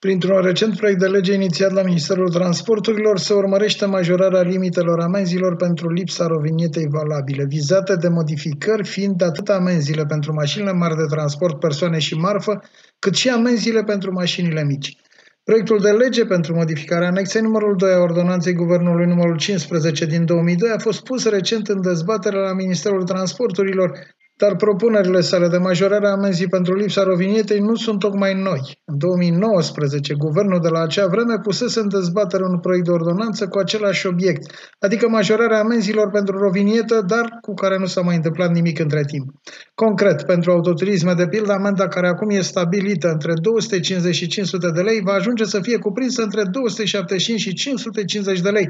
Printr-un recent proiect de lege inițiat la Ministerul Transporturilor se urmărește majorarea limitelor amenzilor pentru lipsa rovinietei valabile, vizate de modificări fiind atât amenziile pentru mașinile mari de transport persoane și marfă, cât și amenziile pentru mașinile mici. Proiectul de lege pentru modificarea anexei numărul 2 a Ordonanței Guvernului numărul 15 din 2002 a fost pus recent în dezbatere la Ministerul Transporturilor dar propunerile sale de majorare a amenzii pentru lipsa rovinietei nu sunt tocmai noi. În 2019, guvernul de la acea vreme pusese în dezbatere un proiect de ordonanță cu același obiect, adică majorarea amenziilor pentru rovinietă, dar cu care nu s-a mai întâmplat nimic între timp. Concret, pentru autoturisme, de pildă, amenda care acum e stabilită între 250 și 500 de lei va ajunge să fie cuprinsă între 275 și 550 de lei,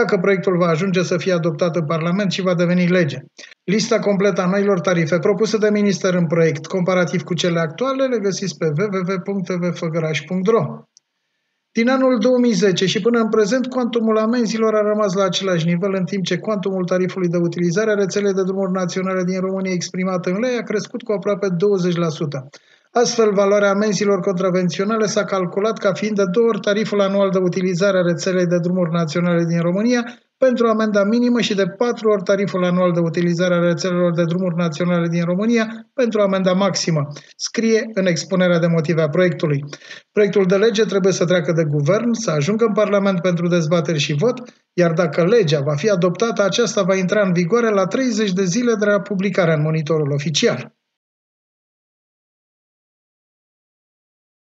dacă proiectul va ajunge să fie adoptat în Parlament și va deveni lege. Lista completă a noilor tarife propuse de minister în proiect, comparativ cu cele actuale, le găsiți pe www.tvfăgăraș.ro. Din anul 2010 și până în prezent, cuantumul amenzilor a rămas la același nivel, în timp ce cuantumul tarifului de utilizare a rețelei de drumuri naționale din România exprimat în lei a crescut cu aproape 20%. Astfel, valoarea amenzilor contravenționale s-a calculat ca fiind de două ori tariful anual de utilizare a rețelei de drumuri naționale din România pentru amenda minimă și de patru ori tariful anual de utilizare a rețelelor de drumuri naționale din România pentru amenda maximă, scrie în expunerea de motive a proiectului. Proiectul de lege trebuie să treacă de guvern, să ajungă în Parlament pentru dezbateri și vot, iar dacă legea va fi adoptată, aceasta va intra în vigoare la 30 de zile de la publicarea în monitorul oficial.